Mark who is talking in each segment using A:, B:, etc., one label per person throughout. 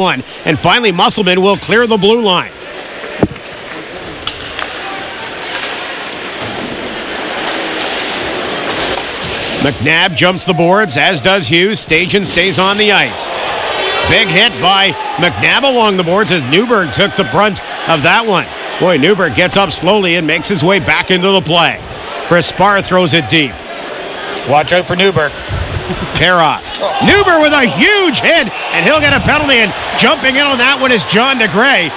A: one. And finally, Musselman will clear the blue line. McNabb jumps the boards, as does Hughes. Stajan stays on the ice. Big hit by McNabb along the boards as Newberg took the brunt of that one. Boy, Newberg gets up slowly and makes his way back into the play. Chris Spar throws it deep.
B: Watch out for Newberg.
A: Peroff. Newberg with a huge hit, and he'll get a penalty. And jumping in on that one is John DeGray.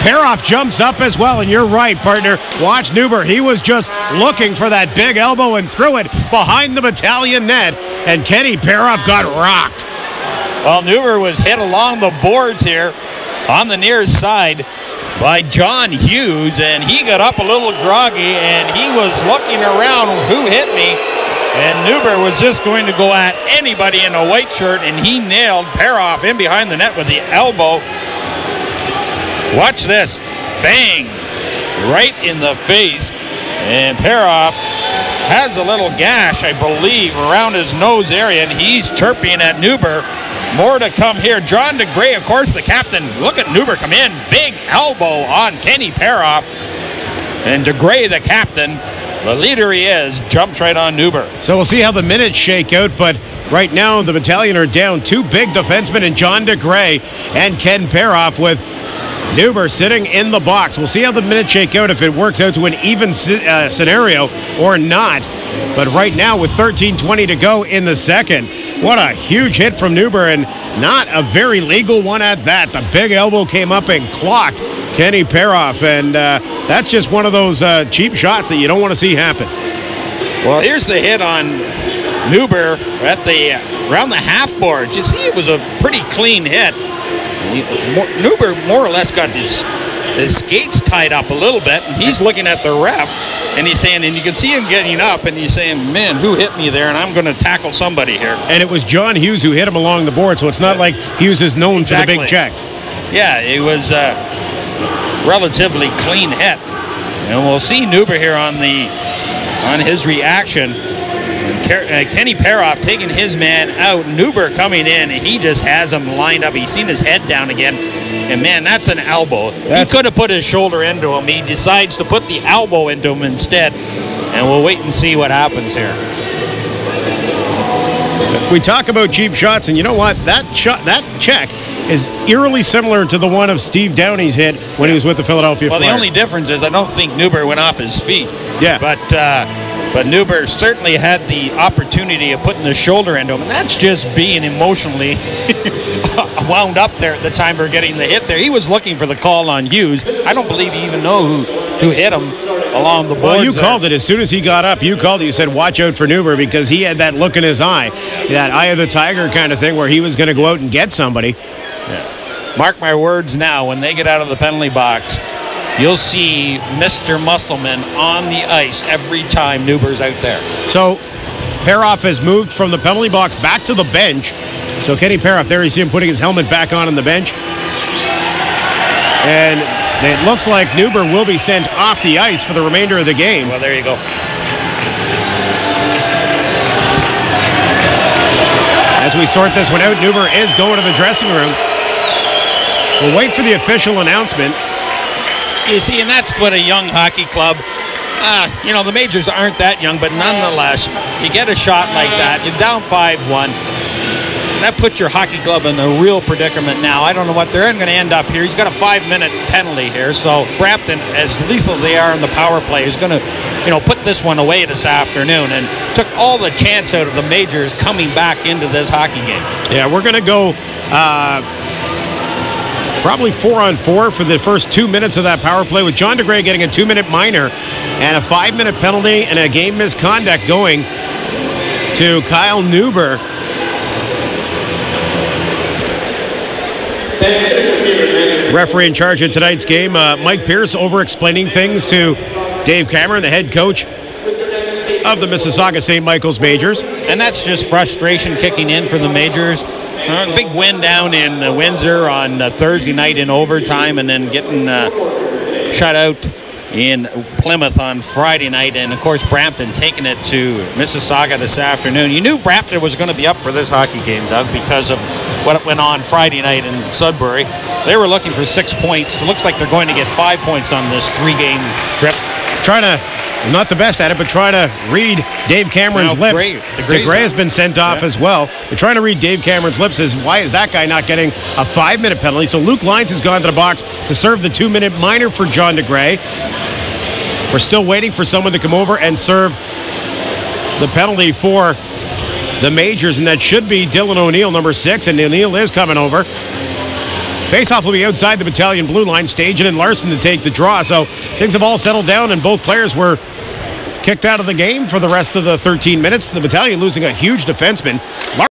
A: Peroff jumps up as well, and you're right, partner. Watch Newberg. He was just looking for that big elbow and threw it behind the battalion net, and Kenny Peroff got rocked.
B: Well, Newberg was hit along the boards here on the near side by John Hughes, and he got up a little groggy, and he was looking around, who hit me? And Nuber was just going to go at anybody in a white shirt, and he nailed Peroff in behind the net with the elbow. Watch this. Bang! Right in the face. And Peroff has a little gash, I believe, around his nose area, and he's chirping at Nuber. More to come here. John DeGray, of course, the captain. Look at Nuber come in. Big elbow on Kenny Peroff. And DeGray, the captain, the leader he is, jumps right on Nuber.
A: So we'll see how the minutes shake out, but right now the battalion are down two big defensemen in John DeGray and Ken Peroff with Nuber sitting in the box. We'll see how the minutes shake out if it works out to an even uh, scenario or not. But right now, with 13:20 to go in the second, what a huge hit from Nuber, and not a very legal one at that. The big elbow came up and clocked Kenny Peroff, and uh, that's just one of those uh, cheap shots that you don't want to see happen.
B: Well, here's the hit on Nuber at the around the half board. You see, it was a pretty clean hit. Nuber more or less got his his skates tied up a little bit, and he's looking at the ref, and he's saying, and you can see him getting up, and he's saying, "Man, who hit me there?" And I'm going to tackle somebody here.
A: And it was John Hughes who hit him along the board, so it's not like Hughes is known exactly. for the big checks.
B: Yeah, it was a relatively clean hit, and we'll see Nuber here on the on his reaction. Uh, Kenny Peroff taking his man out. Nuber coming in, and he just has him lined up. He's seen his head down again. And man, that's an elbow. That's he could have put his shoulder into him. He decides to put the elbow into him instead. And we'll wait and see what happens here.
A: We talk about cheap shots, and you know what? That shot, that check is eerily similar to the one of Steve Downie's hit when he was with the Philadelphia
B: well,
A: Flyers.
B: the only difference is I don't think Nuber went off his feet.
A: Yeah.
B: But uh, but Newberg certainly had the opportunity of putting the shoulder into him, and that's just being emotionally wound up there at the time for getting the hit there. He was looking for the call on Hughes. I don't believe he even know who, who hit him along the board.
A: Well, you there. called it as soon as he got up. You called it. You said, "Watch out for Newberg," because he had that look in his eye, that eye of the tiger kind of thing, where he was going to go out and get somebody.
B: Yeah. Mark my words now. When they get out of the penalty box, you'll see Mr. Musselman on the ice every time Newberg's out there.
A: So Peroff has moved from the penalty box back to the bench. So Kenny Peroff, there you see him putting his helmet back on on the bench. And it looks like Newberg will be sent off the ice for the remainder of the game.
B: Well, there you go.
A: As we sort this one out, Newberg is going to the dressing room. We'll wait for the official announcement.
B: You see, and that's what a young hockey club. Uh, you know, the majors aren't that young, but nonetheless, you get a shot like that. You're down 5 1. That puts your hockey club in a real predicament now. I don't know what they're going to end up here. He's got a five minute penalty here. So Brampton, as lethal they are in the power play, is going to, you know, put this one away this afternoon and took all the chance out of the majors coming back into this hockey game.
A: Yeah, we're going to go. Uh, probably four on four for the first two minutes of that power play with John DeGray getting a two minute minor and a five minute penalty and a game misconduct going to Kyle Nuber. Referee in charge of tonight's game, uh, Mike Pierce, over explaining things to Dave Cameron, the head coach of the Mississauga St. Michael's Majors.
B: And that's just frustration kicking in for the Majors. Uh, big win down in uh, Windsor on uh, Thursday night in overtime, and then getting uh, shut out in Plymouth on Friday night, and of course Brampton taking it to Mississauga this afternoon. You knew Brampton was going to be up for this hockey game, Doug, because of what went on Friday night in Sudbury. They were looking for six points. It looks like they're going to get five points on this three-game trip.
A: Trying to not the best at it, but try to read Dave Cameron's
B: Now,
A: lips.
B: Gray-
A: the Gray has been sent off
B: Yeah.
A: as well. But trying to read Dave Cameron's lips is why is that guy not getting a five minute penalty? So Luke Lyons has gone to the box to serve the two minute minor for John DeGray. We're still waiting for someone to come over and serve the penalty for the majors, and that should be Dylan O'Neill, number six, and O'Neill is coming over. Faceoff will be outside the battalion blue line, Stajan and Larson to take the draw. So things have all settled down, and both players were kicked out of the game for the rest of the 13 minutes. The battalion losing a huge defenseman.